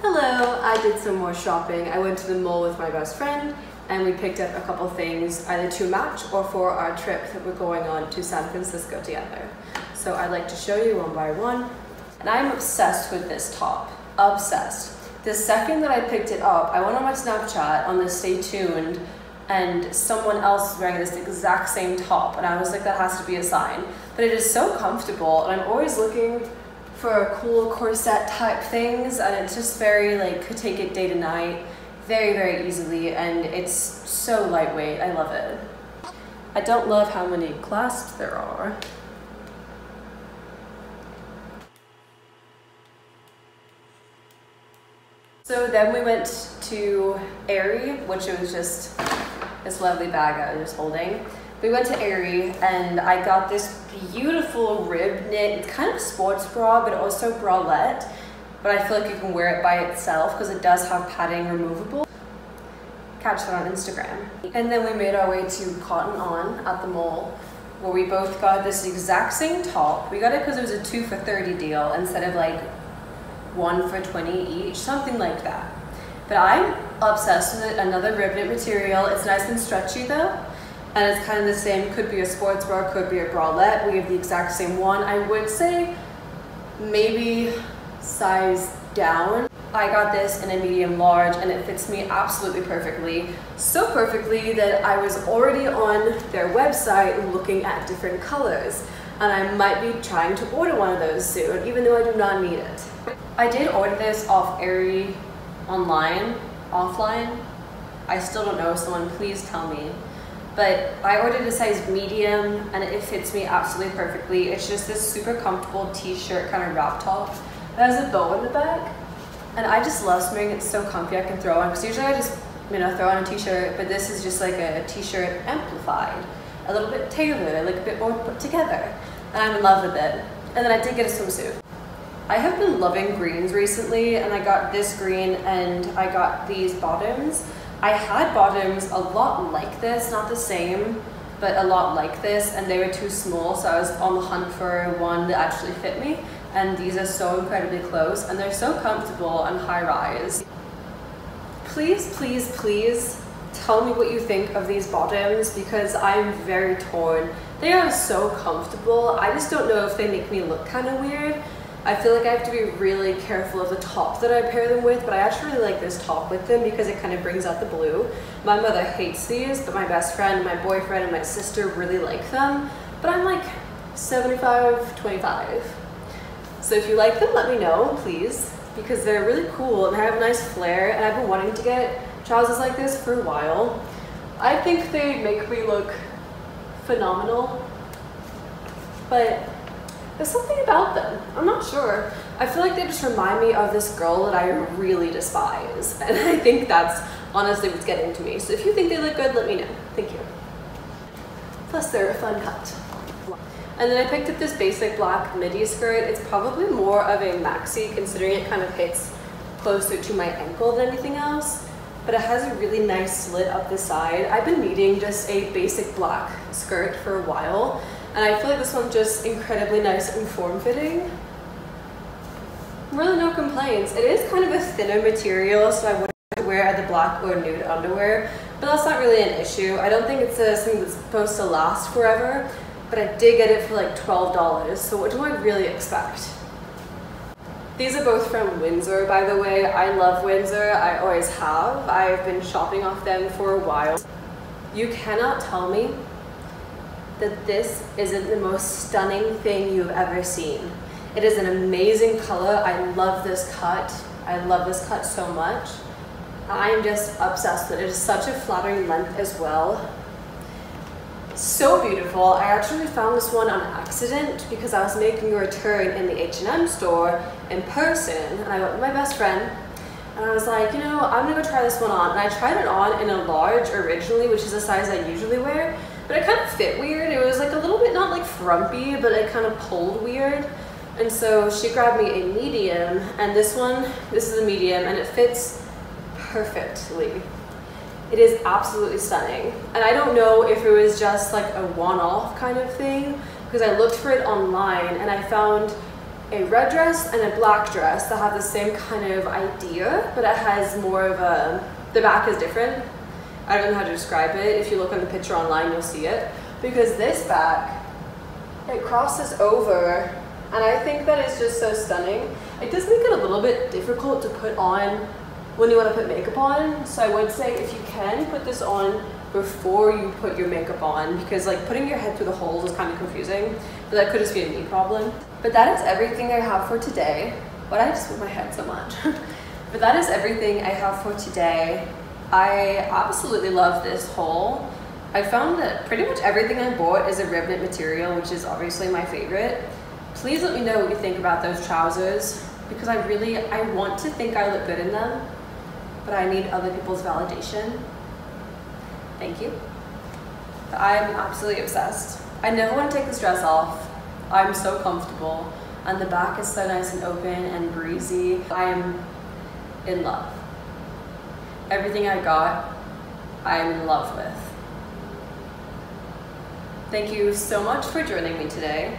Hello, I did some more shopping. I went to the mall with my best friend and we picked up a couple things either to match or for our trip that we're going on to San Francisco together. So I'd like to show you one by one. And I'm obsessed with this top, obsessed. The second that I picked it up, I went on my Snapchat on the stay tuned and someone else was wearing this exact same top and I was like, that has to be a sign. But it is so comfortable and I'm always looking for cool corset type things and it's just very like could take it day to night very very easily and it's so lightweight. I love it. I don't love how many clasps there are. So then we went to Aerie which was just this lovely bag I was holding we went to Aerie and I got this beautiful rib knit. It's kind of a sports bra, but also bralette. But I feel like you can wear it by itself because it does have padding removable. Catch that on Instagram. And then we made our way to Cotton On at the mall where we both got this exact same top. We got it because it was a two for 30 deal instead of like one for 20 each, something like that. But I'm obsessed with it. Another rib knit material. It's nice and stretchy though and it's kind of the same, could be a sports bra, could be a bralette. We have the exact same one. I would say maybe size down. I got this in a medium large and it fits me absolutely perfectly. So perfectly that I was already on their website looking at different colors and I might be trying to order one of those soon, even though I do not need it. I did order this off Aerie online, offline. I still don't know, someone please tell me but I ordered a size medium and it fits me absolutely perfectly. It's just this super comfortable t-shirt kind of wrap top that has a bow in the back. And I just love smearing it so comfy I can throw on because usually I just, you know, throw on a t-shirt, but this is just like a t-shirt amplified, a little bit tailored, like a bit more put together. And I'm in love with it. And then I did get a swimsuit. I have been loving greens recently and I got this green and I got these bottoms I had bottoms a lot like this, not the same, but a lot like this, and they were too small, so I was on the hunt for one that actually fit me. And these are so incredibly close, and they're so comfortable and high rise. Please, please, please tell me what you think of these bottoms because I'm very torn. They are so comfortable. I just don't know if they make me look kind of weird. I feel like I have to be really careful of the top that I pair them with, but I actually really like this top with them because it kind of brings out the blue. My mother hates these, but my best friend, my boyfriend, and my sister really like them. But I'm like 75, 25. So if you like them, let me know, please, because they're really cool and they have a nice flare, and I've been wanting to get trousers like this for a while. I think they make me look phenomenal, but there's something about them. I'm not sure. I feel like they just remind me of this girl that I really despise. And I think that's honestly what's getting to me. So if you think they look good, let me know. Thank you. Plus they're a fun cut. And then I picked up this basic black midi skirt. It's probably more of a maxi considering it kind of hits closer to my ankle than anything else. But it has a really nice slit up the side. I've been needing just a basic black skirt for a while and I feel like this one's just incredibly nice and form-fitting. Really no complaints. It is kind of a thinner material, so I wouldn't wear the black or nude underwear, but that's not really an issue. I don't think it's a, something that's supposed to last forever, but I did get it for like $12, so what do I really expect? These are both from Windsor, by the way. I love Windsor, I always have. I've been shopping off them for a while. You cannot tell me that this isn't the most stunning thing you've ever seen. It is an amazing color. I love this cut. I love this cut so much. I am just obsessed with it. It is such a flattering length as well. So beautiful. I actually found this one on accident because I was making a return in the H&M store in person and I went with my best friend and I was like, you know, I'm gonna go try this one on. And I tried it on in a large originally, which is a size I usually wear fit weird. It was like a little bit, not like frumpy, but it kind of pulled weird. And so she grabbed me a medium, and this one, this is a medium, and it fits perfectly. It is absolutely stunning. And I don't know if it was just like a one-off kind of thing, because I looked for it online and I found a red dress and a black dress that have the same kind of idea, but it has more of a, the back is different. I don't know how to describe it. If you look on the picture online, you'll see it. Because this back, it crosses over, and I think that is just so stunning. It does make it a little bit difficult to put on when you want to put makeup on. So I would say if you can put this on before you put your makeup on because like putting your head through the holes is kind of confusing but that could just be a me problem but that is everything i have for today but i just move my head so much but that is everything i have for today i absolutely love this haul i found that pretty much everything i bought is a rib knit material which is obviously my favorite please let me know what you think about those trousers because i really i want to think i look good in them but i need other people's validation Thank you. I'm absolutely obsessed. I never want to take this dress off. I'm so comfortable. And the back is so nice and open and breezy. I am in love. Everything I got, I'm in love with. Thank you so much for joining me today.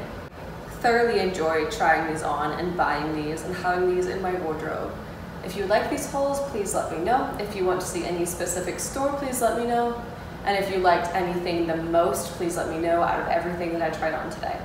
Thoroughly enjoyed trying these on and buying these and having these in my wardrobe. If you like these hauls, please let me know. If you want to see any specific store, please let me know. And if you liked anything the most, please let me know out of everything that I tried on today.